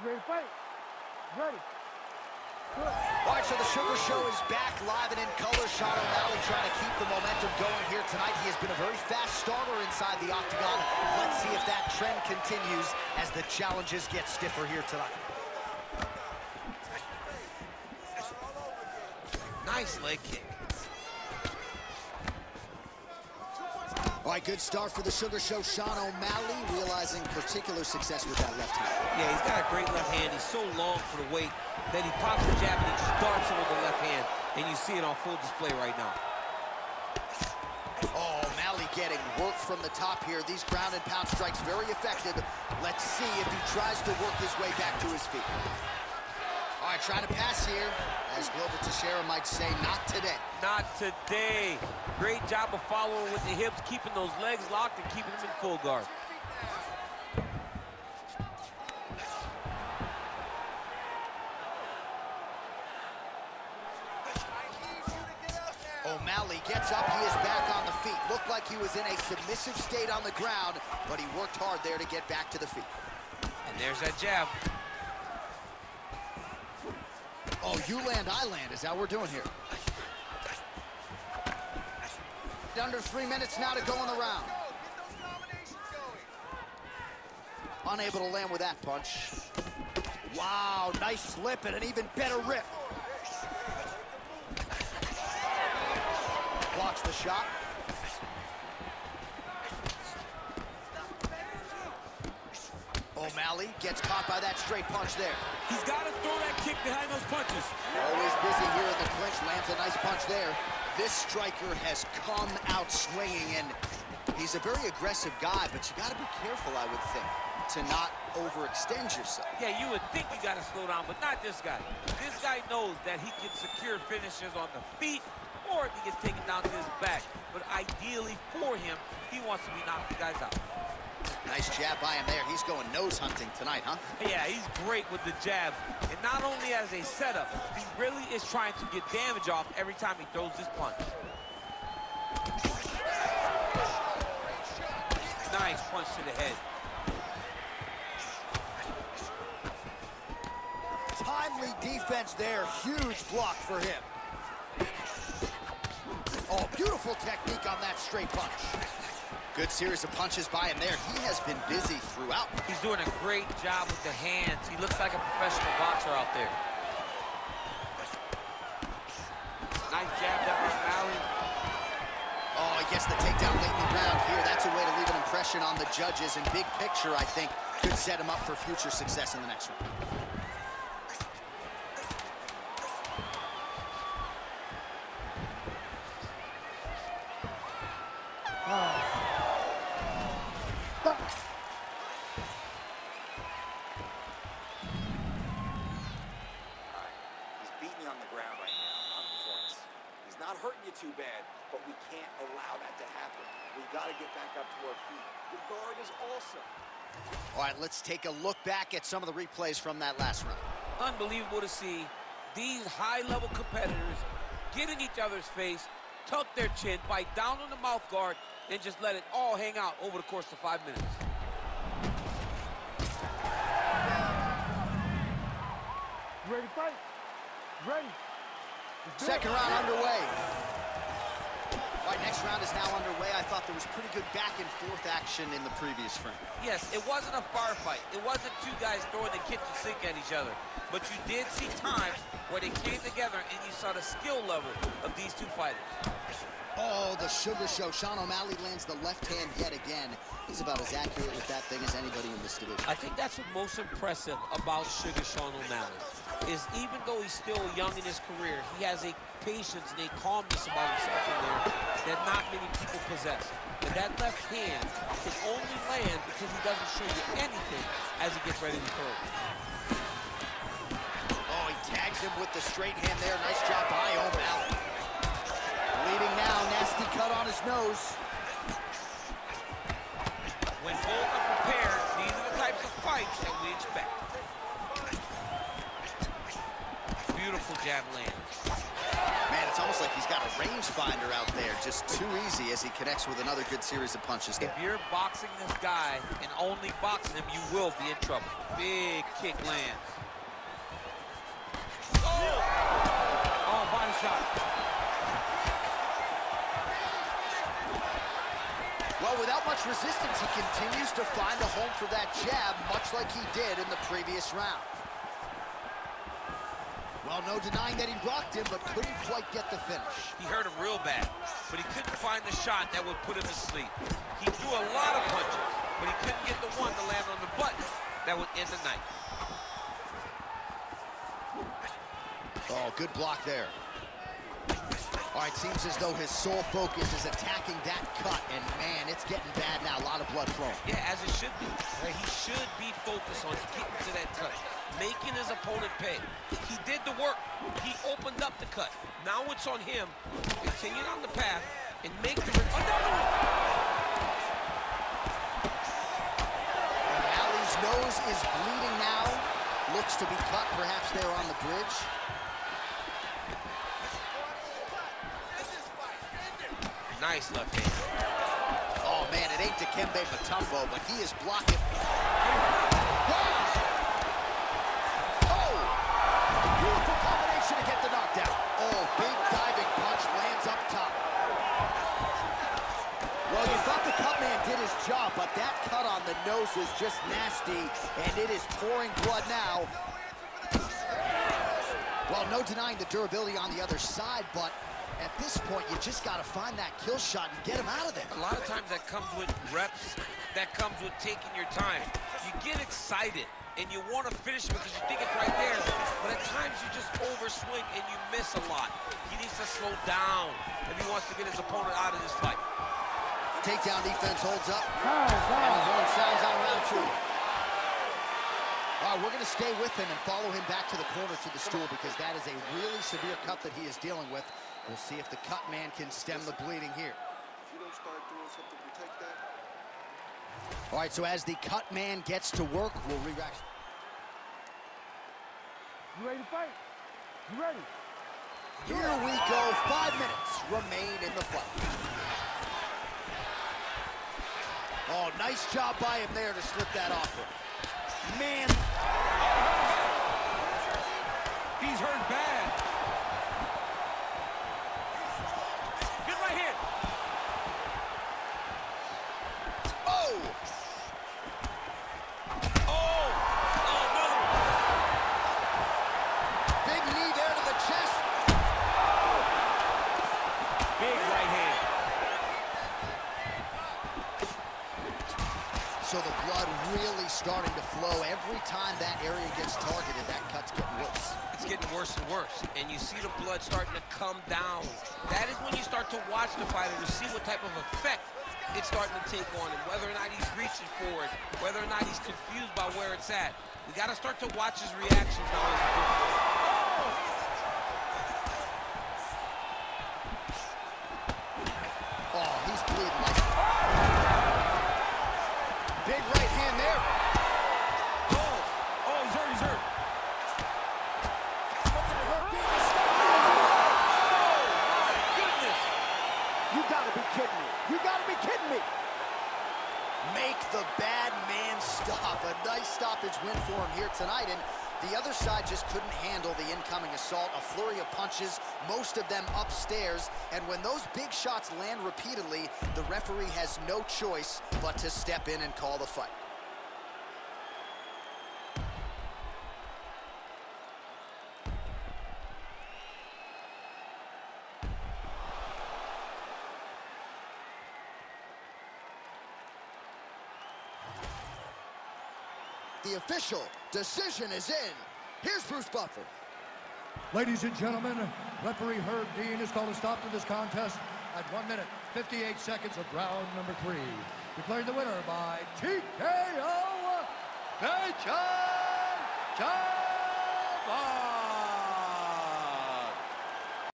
Ready to fight? Ready. All right, so the Sugar Show is back live and in color. Sean O'Malley trying to keep the momentum going here tonight. He has been a very fast starter inside the octagon. Let's see if that trend continues as the challenges get stiffer here tonight. Nice leg kick. All right, good start for the Sugar Show. Sean O'Malley realizing particular success with that left hand. Yeah, he's got a great left hand. He's so long for the weight that he pops the jab and he starts it with the left hand. And you see it on full display right now. Oh, O'Malley getting work from the top here. These ground and pound strikes very effective. Let's see if he tries to work his way back to his feet. All right, trying to pass here. As Glover Teixeira might say, not today. Not today. Great job of following with the hips, keeping those legs locked and keeping them in full guard. O'Malley gets up, he is back on the feet. Looked like he was in a submissive state on the ground, but he worked hard there to get back to the feet. And there's that jab. Oh, you land, I land, is how we're doing here. Under three minutes now to go in the round. Unable to land with that punch. Wow, nice slip and an even better rip. Blocks the shot. O'Malley gets caught by that straight punch there. He's got to throw kick behind those punches. Always busy here in the clinch, lands a nice punch there. This striker has come out swinging, and he's a very aggressive guy, but you got to be careful, I would think, to not overextend yourself. Yeah, you would think you got to slow down, but not this guy. This guy knows that he can secure finishes on the feet or if he gets taken down to his back. But ideally for him, he wants to be knocking guys out. Nice jab by him there. He's going nose hunting tonight, huh? Yeah, he's great with the jab. And not only as a setup, he really is trying to get damage off every time he throws this punch. Nice punch to the head. Timely defense there. Huge block for him. Oh, beautiful technique on that straight punch. Good series of punches by him there. He has been busy throughout. He's doing a great job with the hands. He looks like a professional boxer out there. Nice jab down O'Malley. Oh, I guess the takedown late in the round here. That's a way to leave an impression on the judges. And big picture, I think, could set him up for future success in the next round. On the ground right now on points. He's not hurting you too bad, but we can't allow that to happen. We got to get back up to our feet. The guard is awesome. All right, let's take a look back at some of the replays from that last round. Unbelievable to see these high-level competitors get in each other's face, tuck their chin, bite down on the mouth guard, and just let it all hang out over the course of five minutes. Ready to fight? Ready. Let's do it. Second round underway. All right, next round is now underway. I thought there was pretty good back and forth action in the previous frame. Yes, it wasn't a bar fight. It wasn't two guys throwing the kitchen sink at each other. But you did see times where they came together and you saw the skill level of these two fighters. Oh, the sugar show. Sean O'Malley lands the left hand yet again. He's about as accurate with that thing as anybody in this division. I think that's what's most impressive about Sugar Sean O'Malley is even though he's still young in his career, he has a patience and a calmness about himself in there that not many people possess. And that left hand can only land because he doesn't show you anything as he gets ready to throw. Oh, he tags him with the straight hand there. Nice job by O'Malley. Leading now, nasty cut on his nose. When both are prepared, these are the types of fights that we expect. Beautiful jab lands. Man, it's almost like he's got a rangefinder out there, just too easy as he connects with another good series of punches. If you're boxing this guy and only boxing him, you will be in trouble. Big kick lands. Oh! Oh, body shot. Without much resistance, he continues to find a home for that jab, much like he did in the previous round. Well, no denying that he rocked him, but couldn't quite get the finish. He hurt him real bad, but he couldn't find the shot that would put him to sleep. He threw a lot of punches, but he couldn't get the one to land on the button that would end the night. Oh, good block there. All right, seems as though his sole focus is attacking that cut, and man, it's getting bad now. A lot of blood flowing. Yeah, as it should be. He should be focused on getting to that cut, making his opponent pay. He did the work. He opened up the cut. Now it's on him to continue on the path and make the... Another one! Ali's nose is bleeding now. Looks to be cut, perhaps there on the bridge. Nice left hand. Oh, man, it ain't Dikembe Mutombo, but he is blocking. Oh! Beautiful combination to get the knockdown. Oh, big diving punch lands up top. Well, you thought the cut man did his job, but that cut on the nose was just nasty, and it is pouring blood now. Well, no denying the durability on the other side, but at this point, you just got to find that kill shot and get him out of there. A lot of times that comes with reps, that comes with taking your time. You get excited, and you want to finish because you think it's right there, but at times you just overswing and you miss a lot. He needs to slow down if he wants to get his opponent out of this fight. Takedown defense holds up. Time, And the time. horn sounds on round two. All right, we're going to stay with him and follow him back to the corner to the stool because that is a really severe cut that he is dealing with. We'll see if the cut man can stem the bleeding here. If you don't start doing something protect that, All right, so as the cut man gets to work, we'll re-rack. You ready to fight? You ready? Here we go. Five minutes remain in the fight. Oh, nice job by him there to slip that off him. Man, starting to flow. Every time that area gets targeted, that cut's getting worse. It's getting worse and worse, and you see the blood starting to come down. That is when you start to watch the fighter to see what type of effect it's starting to take on him, whether or not he's reaching for it, whether or not he's confused by where it's at. We got to start to watch his reactions now as we go forward. Oh, he's bleeding like... Big right hand there. Oh, oh, he's hurt, he's hurt. Goodness. You gotta be kidding me. You gotta be kidding me. Make the bad man stop. A nice stoppage win for him here tonight. And the other side just couldn't handle the incoming assault. A flurry of punches, most of them upstairs. And when those big shots land repeatedly, the referee has no choice but to step in and call the fight. The official decision is in. Here's Bruce Buffer. Ladies and gentlemen, referee Herb Dean has called a stop to this contest at 1 minute 58 seconds of round number three. Declared the winner by TKO, Bechan Chava.